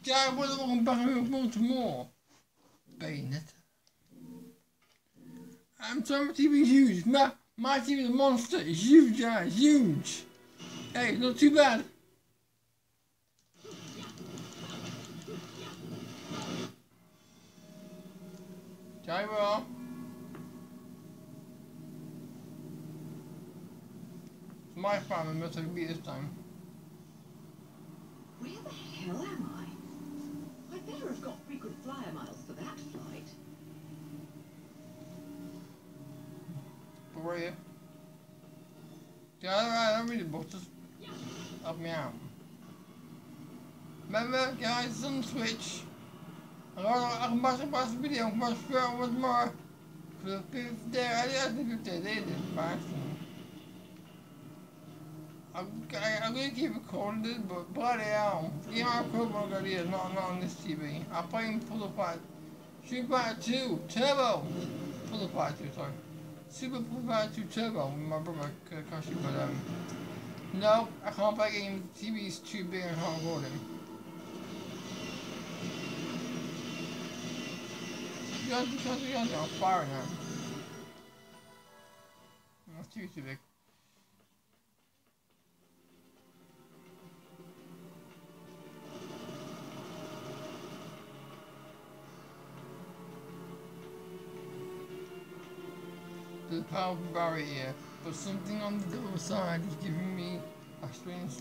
Ja, ik word er nog een paar uur more. Bayonet. I'm trying to be huge. My, my team is a monster. It's huge, guys. Huge. Hey, not too bad. Gyro. It's my and must be this time. Where the hell am I? I better have got frequent flyer miles for that flight. But where are you? Yeah, alright, I'm really booked. Just help me out. Remember, guys, on Twitch. I got a much about the video, much better, much more. For the day, I didn't think they did it, by accident. I'm, I'm gonna keep recording this, but bloody hell, of Cobra got here, not, not on this TV. I'm playing Puzzle Fight. Super Fighter 2, Turbo! Puzzle Fighter 2, sorry. Super Puzzle Fighter 2 Turbo with my brother Kakashi, but um, no, I can't play games, TV's too big and record it. You guys, you guys are on fire now. That's too, too big. The power barrier, but something on the other side is giving me a strange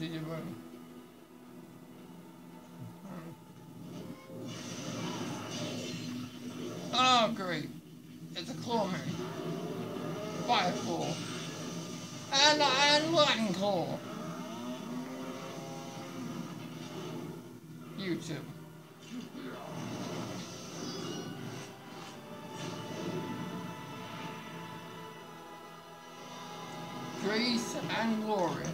deja vu. Oh, great. It's a clawman. Firefall. And, and lightning claw. You grace and glory.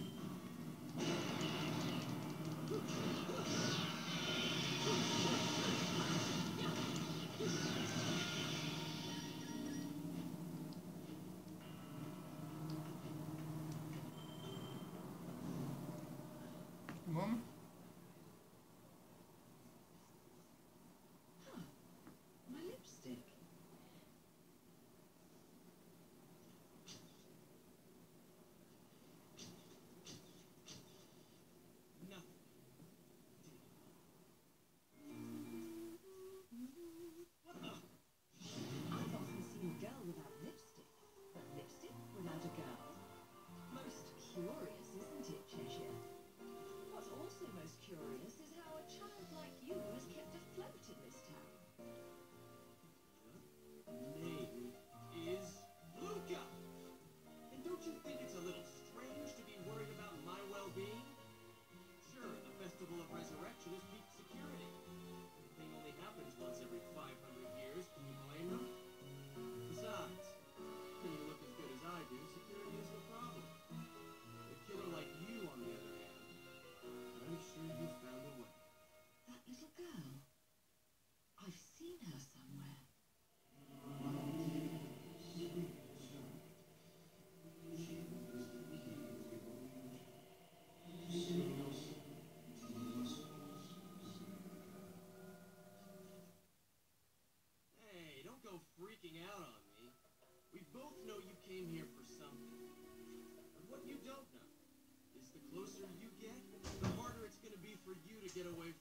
get away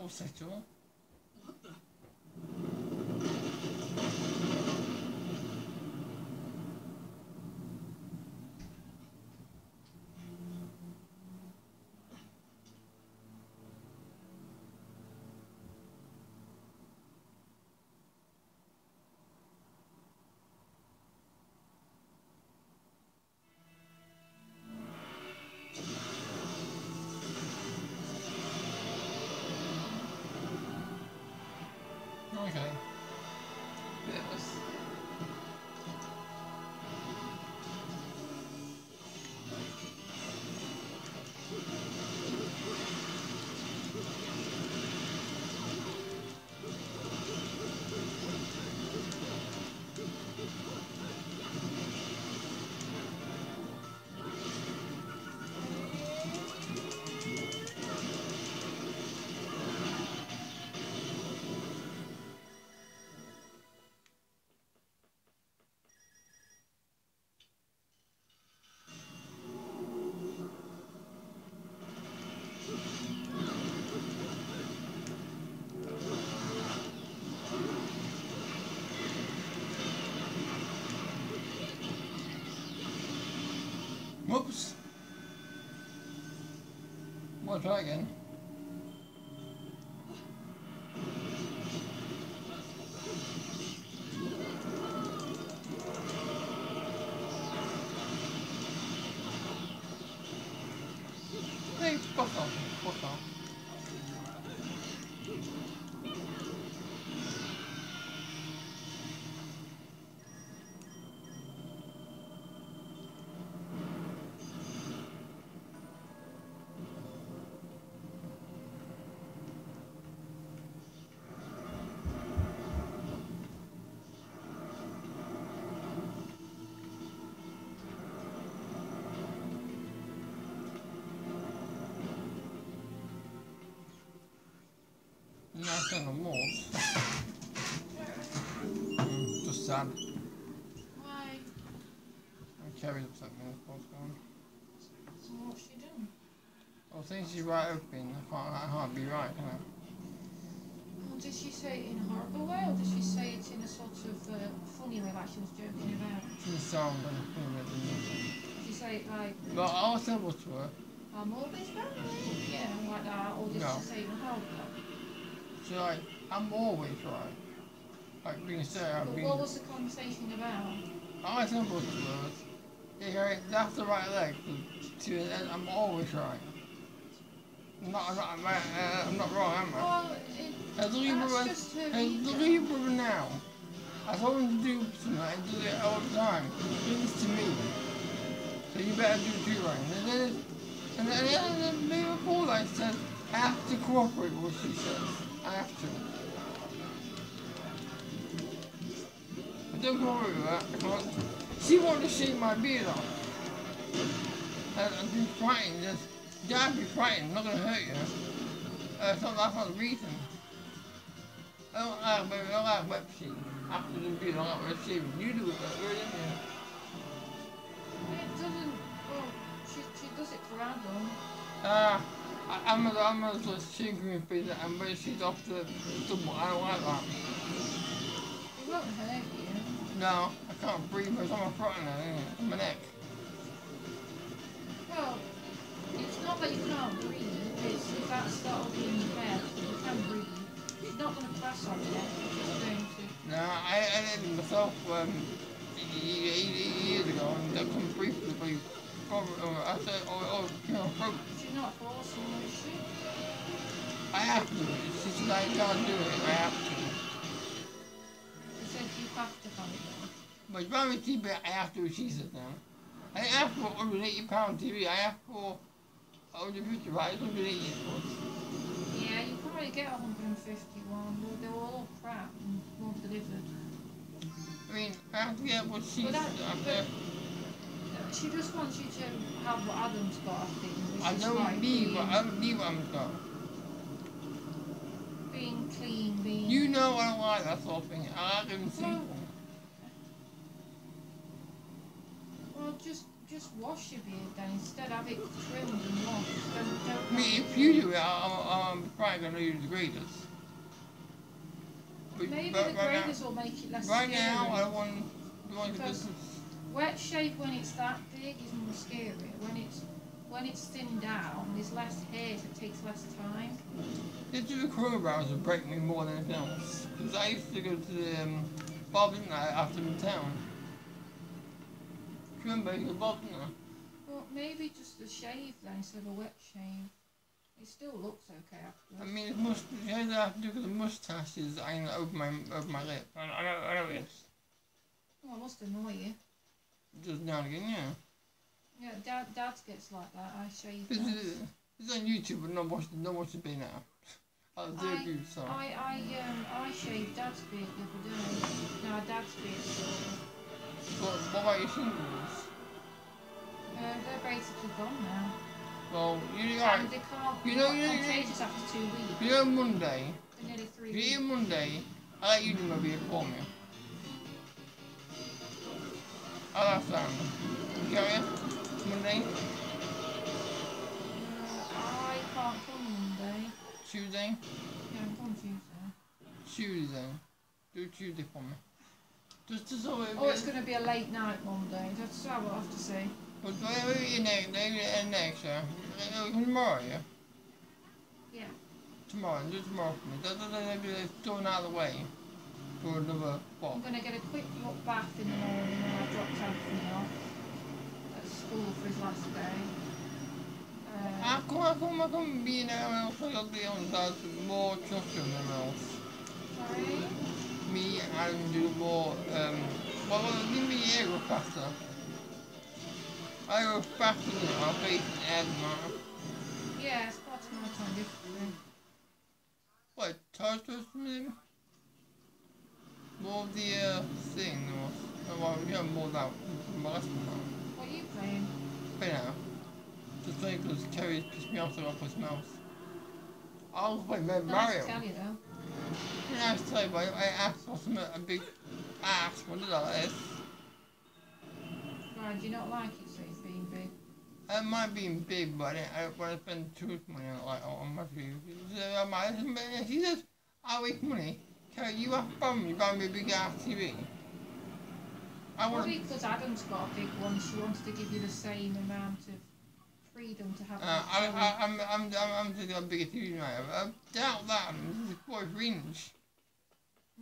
o senhor Okay. One second. son. Why? Carrie's upset me, what's going on. What's she doing? Well, since she's right open, I can't, I can't be right, can I? Well, did she say it in a horrible way, or did she say it in a sort of uh, funny way, like she was joking about? She sounded like a funny way, Did she say it like... But I was what to her. I'm all this family, yeah, like that, or did no. she say it in a horrible way? She's like, I'm always right like being set out. Being... What was the conversation about? I simple it was. It's right, that's the right leg. To the end, I'm always right. I'm not, I'm not, I'm, uh, I'm not wrong, am I? Well, it, I look at brother, just I It's at your brother now. I told him to do something, I do it all the time. It's listens to me. So you better do it too right. And then, and then, and then, and then, and then, and then, and then, and then, and then, and then, and then, and then, don't worry about that. I. She wanted to shave my beard off. And I'd be frightened, just, I'd be frightened, I'm not gonna hurt you. Uh, not, that's not the reason. I don't like, baby, I don't like wet sheet. After the beard, I like wet shaving. You do it, but we're in there. It doesn't. Well, she she does it for Adam. Uh, I, I'm a, I'm a sort of and when she's off the double, I don't like that. It won't hurt you. No, I can't breathe because I'm a front now, isn't it? My neck. Well, it's not that you can't breathe. It's if that starts being bad, you can breathe. She's not going to press on you. She's just going to. No, I, I did it myself um, years ago and I couldn't breathe because probably, uh, I said, oh, oh, you know, throat. She's not forcing you, is she? I have to. She said I can't do it. I have to. But if I'm a TV, I have to. She said now. I asked for 180 pound TV. I asked for 150, right? It's 180 for. Yeah, you probably get 151. They- They were all crap and not delivered. I mean, I have to get what she's But after. She just wants you to have what Adam's got, I think. I don't like being, what I don't need what I'm done. being clean, being. You know what I don't like that sort of thing. I like them simple. Well, just just wash your beard then. Instead, have it trimmed and washed. Don't, don't I mean, if you do it, I- I'm, I'm probably gonna use the graders. But, Maybe but the right now- graders will make it less Right scary. now, I want, don't want to Because- Wet shave when it's that big is more scary. When it's when it's thinned down, there's less hair, so it takes less time. This is the coronavirus would break me more than anything else. Because I used to go to the um, Bob, didn't I, after the town. Do you remember you go to Bob, didn't Well, maybe just a shave then instead of a wet shave. It still looks okay after. I mean, it must, you know, I have to do the mustache is hanging over my, over my lip. I, I know, I know it's Oh, it must annoy you. just now again, yeah. Yeah, Dad, Dad's gets like that. I shave. This Dad's. is, it's on YouTube, but not watch, not watch it be now. I'll do I- a good song. I, I, um, I shaved Dad's beard the other day. No, Dad's beard. What, what about your shingles? Uh, they're basically gone now. Well, you, And they can't You know, you know, you know- contagious after two weeks. You know Monday, For nearly three you weeks. Monday, I let you do my beer for me. I'll have some. You got it? Monday, Uh, I can't come Monday. Tuesday, Yeah, I'm come Tuesday. Tuesday. Do Tuesday for me. Just, just so it Oh, it's going to be a late night Monday. That's how I'll have to say. But maybe next, maybe next year. Uh, Tomorrow, yeah? Yeah. Tomorrow, do tomorrow for me. That, that, that, that, that's thrown out of the way. For another, what? I'm going to get a quick look bath in the morning when I dropped Anthony off at school for his last day. Uh, How come, how come, how come being there else I got the ones that's more trusting than else? sorry? Me and do more, um, well, give me air go faster. I go faster than my face and Yeah, it's part of my time differently. What, touch us maybe? More of the, uh, thing, or, oh, well, have more that, last one. What are you playing? Hey now. Just funny because Kerry pissed me off so I put mouse. I was playing Mar- Nice Mario. to tell you though. Yeah, I was telling you, but I asked for a big ass. What did I ask? Right, do you not like it, so it's being big? It might be big, but I don't want to spend too much money on it. Like, oh, I must be. I might. He says, I waste money. Kerry, you have fun. You buy me a big ass TV. I want. Probably because Adam's got a big one, she wanted to give you the same amount of freedom to have Uh, I, I, I'm, I'm, I'm, I'm just a bigger TV than I. I doubt that. This is 43 inch.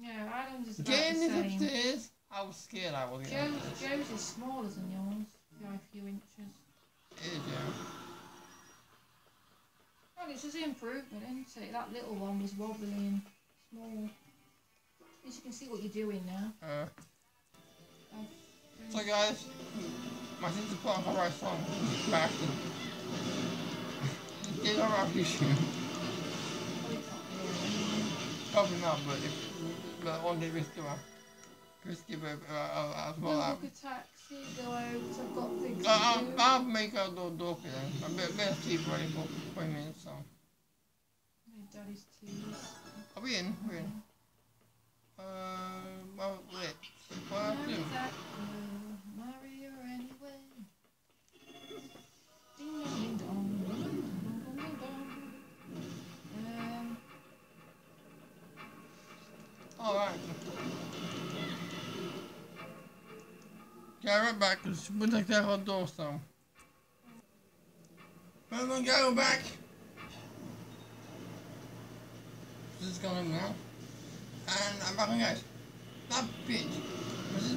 Yeah, Adam's is about Getting the this same. upstairs, I was scared I was Joe's, gonna. Joe's is smaller than yours by a few inches. It is, yeah. Well, it's just an improvement, isn't it? That little one was wobbly and small. At least you can see what you're doing now. Uh, so guys, my sister put on her right song. Bastard. Get on our issue. probably can't hear it. Probably not, but if, one day we still. Just give it uh, uh, as Go well. book a taxi, go out, I've got things Uh, to I'll, do. I'll make a door door for them. I better, better sleep ready for 20 minutes, so. Need Daddy's teas. Are we in? We're in. Uh, well, wait. What do? Alright. Back, whole door, so. We're gonna go back. This is going now. And I'm back, guys. That bitch. This is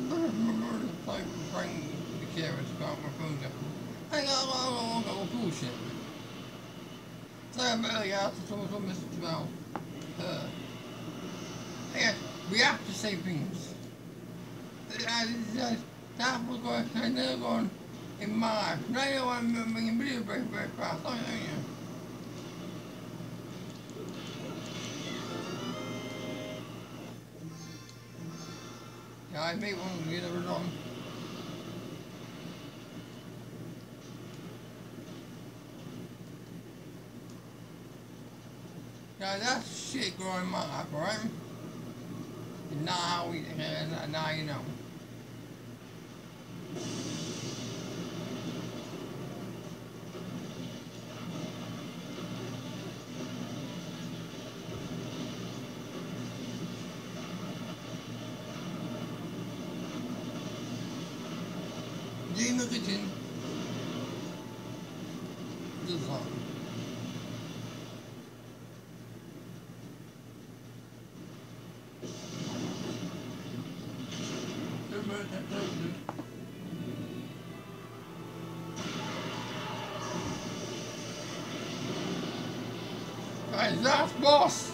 like bring the carrots got my phone up. I got a lot of bullshit. So I barely asked someone from Mr. Jamel. Her. Yeah, we have to say things. That, that was going, I never going in my life. Now you want to bring a video very, very fast, don't you? Yeah, I made one the other on. Yeah, that's shit growing my life, alright? Now, now you know. in the kitchen. This one. Guys, that's boss.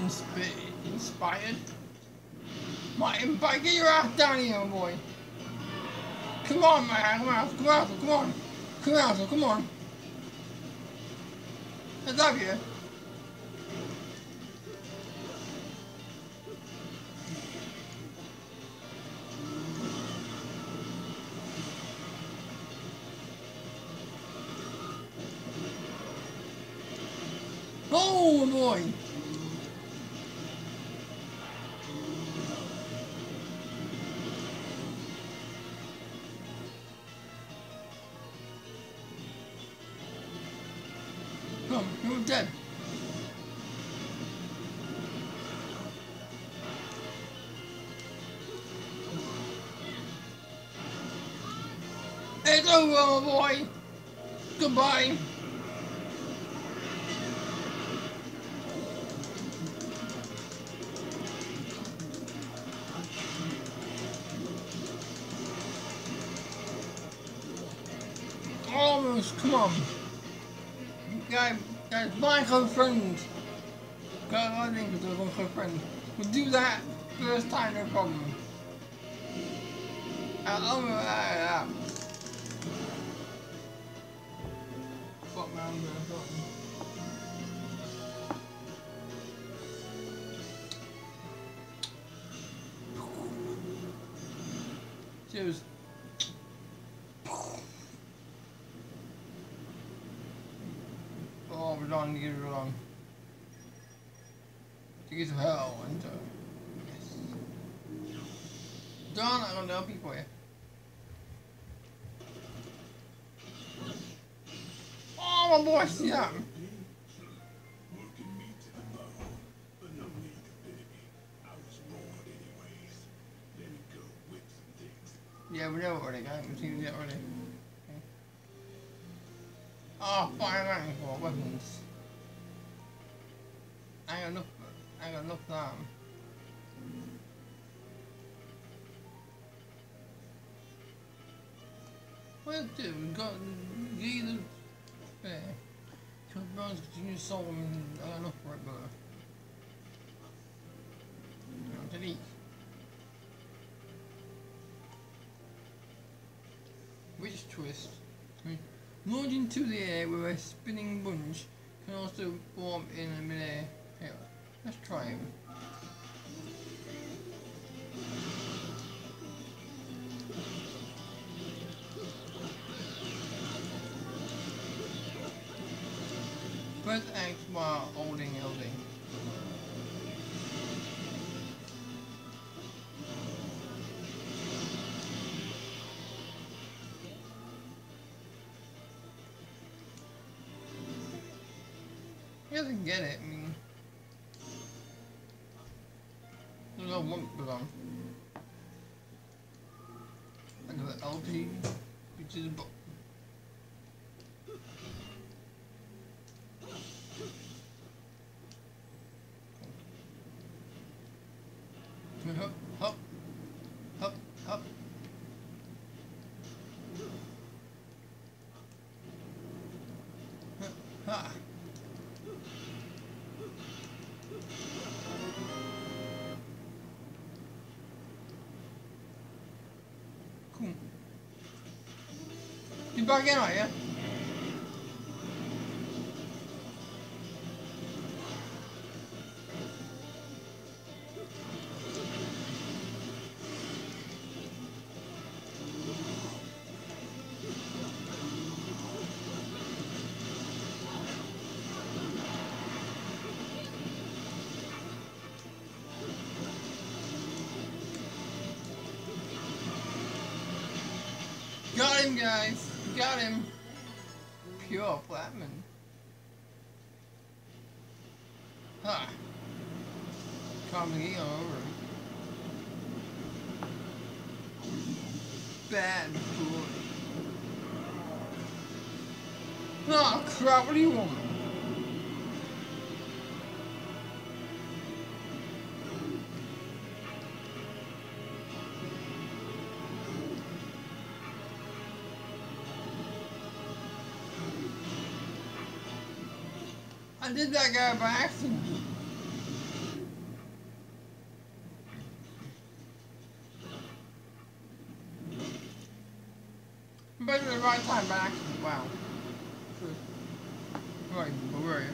Inspi- inspired. Martin, but get your ass down here, boy. Come on, man. Come on, come on, come on. Come on, come on. I love you. Oh boy! Come, you're dead. It's over, boy. Goodbye. Come on. Guy, guys, my good friend. God, I think it's a good friend. We'll do that first time, no problem. Uh, oh, uh, uh, Fuck man, I'm. Cheers. Done, get it on. To get to hell and uh, yes. I'm gonna help people here. Oh, my boy, see that? To to. I wrong. Yeah, we know already, guys. We've seen it already. What do we got either there? Because Burns continue solving for it, but now delete. Witch Twist? Launch into the air with a spinning bunch can also form in a midair. Here, let's try him. Doesn't get it, I mean... There's no um... I got the LP, which is a book. Back in, are you? Got him, guys. Got him. Pure platinum. Ha. Coming over. Bad boy. Oh crap, what do you want? I did that guy by accident. But at the right time by accident, wow. Right, where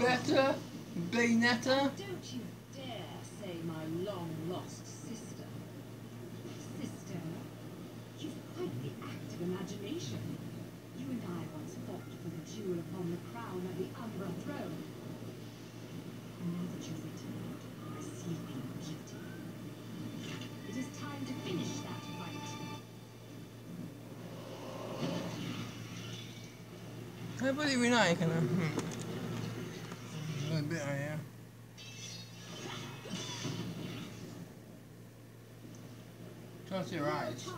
better, Bayonetta. Don't you dare say my long-lost sister. Sister, you've quite the active imagination. You and I once fought for the jewel upon the crown of the Umbra throne. And now that you've returned, my sleeping beauty. It is time to finish that fight. Kan boleh naik kan? Your eyes.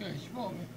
She bought me.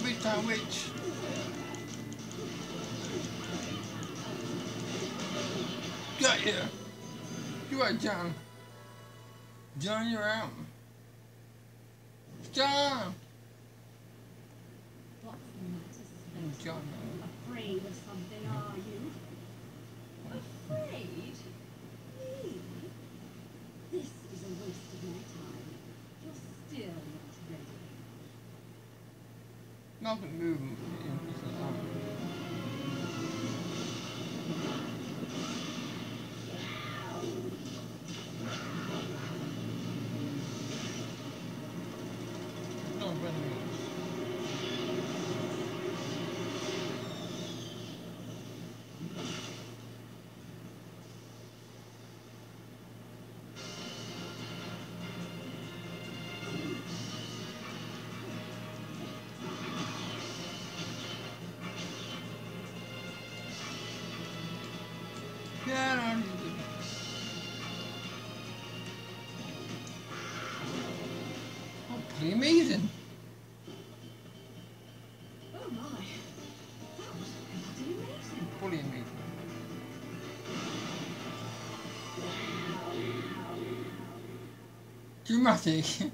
Now I'm a big time witch. Got you. You are Jeanne. Jeanne, you're out. Jeanne. What's the matter, Jeanne. Afraid of something, are you? Afraid? Me? This is a waste of my time. You're still not ready. Not gonna pretty amazing. Oh my! That was bloody amazing! Fully amazing. Dramatic.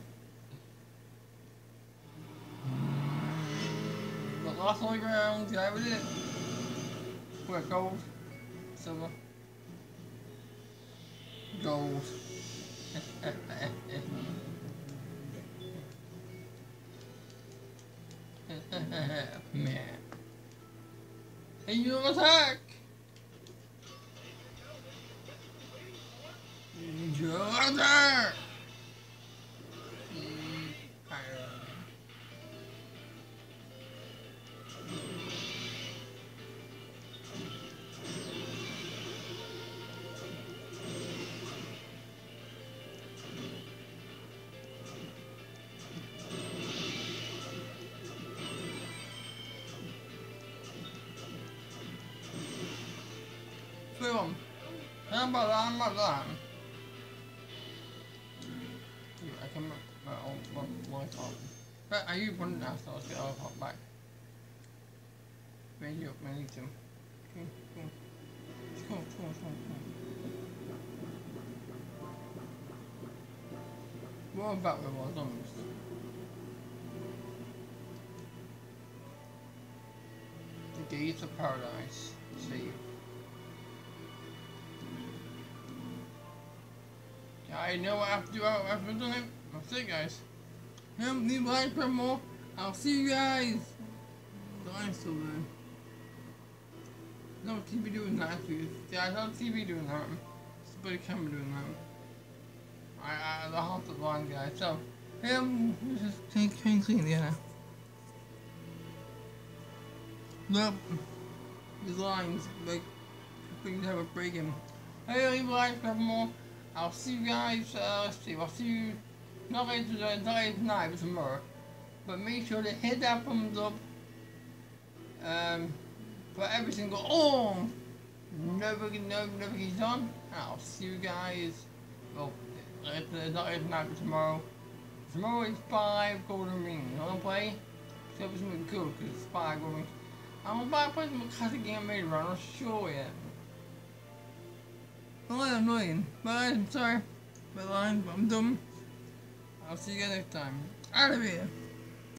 Got lost on the ground, guy with it. What, gold? Silver? Gold. That? That? I can make my own my top. But are you running now? So I'll get I'll hop back. Maybe you may need to. Come on, on. On, on, on, on. What about with our zombies? The gates of paradise. See. I know what I have to do after it. That's it, guys. Um, leave a like for more. I'll see you guys. Line's still there. No TV doing that, please. Yeah, I saw TV doing that. Somebody camera doing that. I, I, the the line, guys. So, um, let's just clean, clean, clean, yeah. Look, these lines, like, things have a break in. Hey, leave a like for more. I'll see you guys, uh, let's see, I'll see you not later later tonight, tomorrow. But make sure to hit that thumbs up. Um, for every single, oh, never, never, never gets done. I'll see you guys, well, later, not later tonight, but tomorrow. Tomorrow is five golden rings. I wanna play? So it's something good, because it's five golden rings. I'm to play some classic game made run, I'm not sure yet. Well, I'm annoying. But I'm sorry. But I'm, I'm dumb. I'll see you guys next time. Out of here.